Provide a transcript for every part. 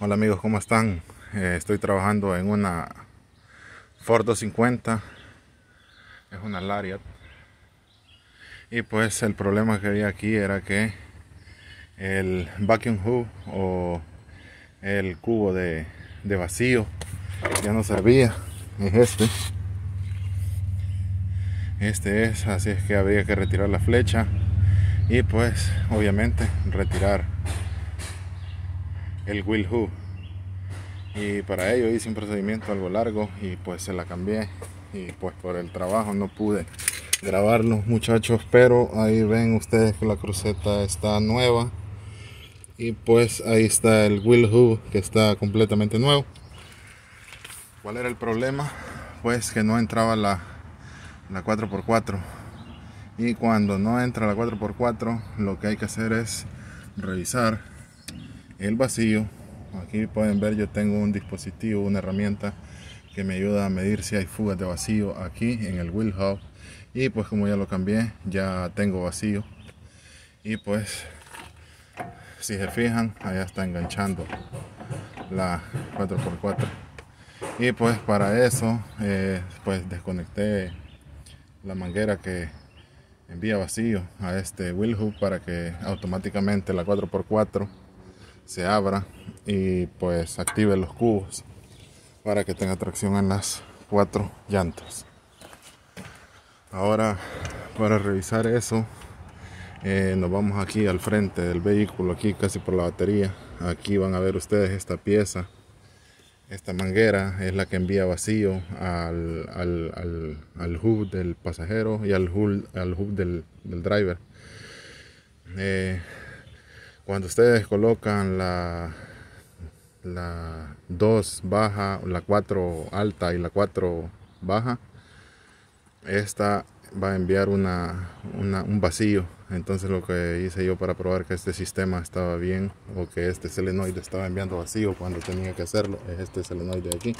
Hola amigos, ¿cómo están? Eh, estoy trabajando en una Ford 250. Es una Lariat. Y pues el problema que había aquí era que el vacuum hub o el cubo de, de vacío ya no servía. Es este. Este es, así es que habría que retirar la flecha y pues obviamente retirar el wheel hub y para ello hice un procedimiento algo largo y pues se la cambié. Y pues por el trabajo no pude grabarlo muchachos pero ahí ven ustedes que la cruceta está nueva. Y pues ahí está el wheel hub que está completamente nuevo. ¿cuál era el problema? pues que no entraba la, la 4x4 y cuando no entra la 4x4 lo que hay que hacer es revisar el vacío. Aquí pueden ver yo tengo un dispositivo una herramienta que me ayuda a medir si hay fugas de vacío aquí en el wheel hub. Y pues como ya lo cambié ya tengo vacío. Y pues si se fijan allá está enganchando la 4x4 y pues para eso eh, pues desconecté la manguera que envía vacío a este wheel hub para que automáticamente la 4x4 se abra y pues active los cubos para que tenga tracción en las cuatro llantas. Ahora para revisar eso eh, nos vamos aquí al frente del vehículo aquí casi por la batería. Aquí van a ver ustedes esta pieza esta manguera es la que envía vacío al, al, al, hub del pasajero y al hub, al hub del, del driver. Eh, cuando ustedes colocan la, la 2 baja, la 4 alta y la 4 baja, esta va a enviar una, un vacío. Entonces lo que hice yo para probar que este sistema estaba bien o que este solenoide estaba enviando vacío cuando tenía que hacerlo, es este solenoide de aquí.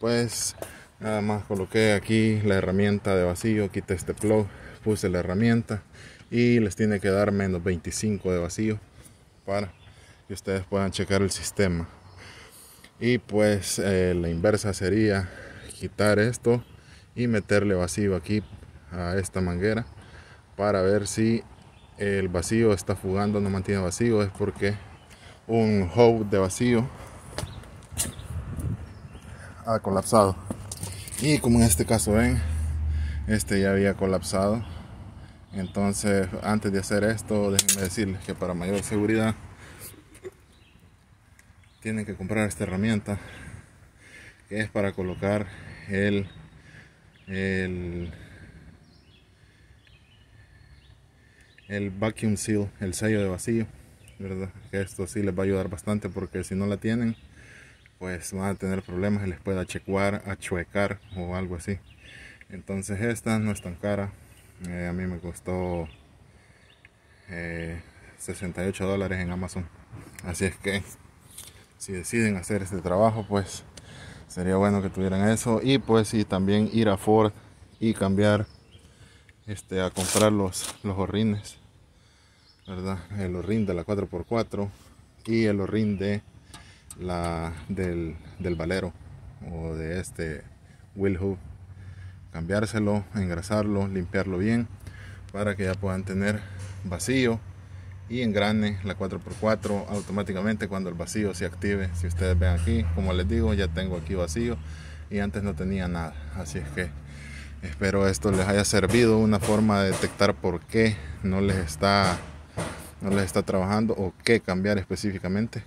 Pues nada más coloqué aquí la herramienta de vacío, quité este plug, puse la herramienta y les tiene que dar menos 25 de vacío para que ustedes puedan checar el sistema. Y pues eh, la inversa sería quitar esto y meterle vacío aquí a esta manguera para ver si el vacío está fugando no mantiene vacío. Es porque un hub de vacío ha colapsado. Y como en este caso ven este ya había colapsado entonces, antes de hacer esto, déjenme decirles que para mayor seguridad tienen que comprar esta herramienta que es para colocar el, el, el vacuum seal, el sello de vacío, ¿verdad? Que esto sí les va a ayudar bastante porque si no la tienen, pues van a tener problemas y les puede achecuar, achuecar o algo así. Entonces esta no es tan cara, eh, a mí me costó 68 eh, dólares en Amazon. Así es que si deciden hacer este trabajo, pues sería bueno que tuvieran eso. Y pues y también ir a Ford y cambiar este a comprar los, los horrines. ¿Verdad? El horrin de la 4x4 y el horrin de la del, del valero o de este wheel hub cambiárselo, engrasarlo, limpiarlo bien para que ya puedan tener vacío y engrane la 4x4 automáticamente cuando el vacío se active. Si ustedes ven aquí, como les digo, ya tengo aquí vacío y antes no tenía nada. Así es que espero esto les haya servido una forma de detectar por qué no les está no les está trabajando o qué cambiar específicamente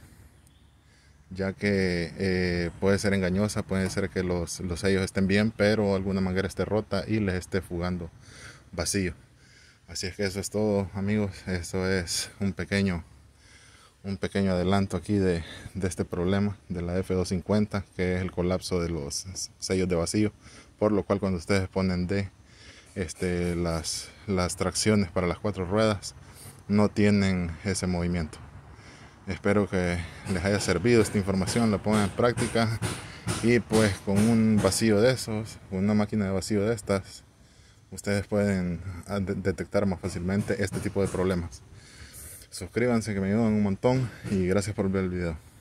ya que eh, puede ser engañosa, puede ser que los, los sellos estén bien, pero alguna manera esté rota y les esté fugando vacío. Así es que eso es todo, amigos. Eso es un pequeño, un pequeño adelanto aquí de, de este problema de la F250, que es el colapso de los sellos de vacío, por lo cual cuando ustedes ponen de este, las, las tracciones para las cuatro ruedas, no tienen ese movimiento. Espero que les haya servido esta información, la pongan en práctica y pues con un vacío de esos, con una máquina de vacío de estas, ustedes pueden ah, detectar más fácilmente este tipo de problemas. Suscríbanse que me ayudan un montón y gracias por ver el video.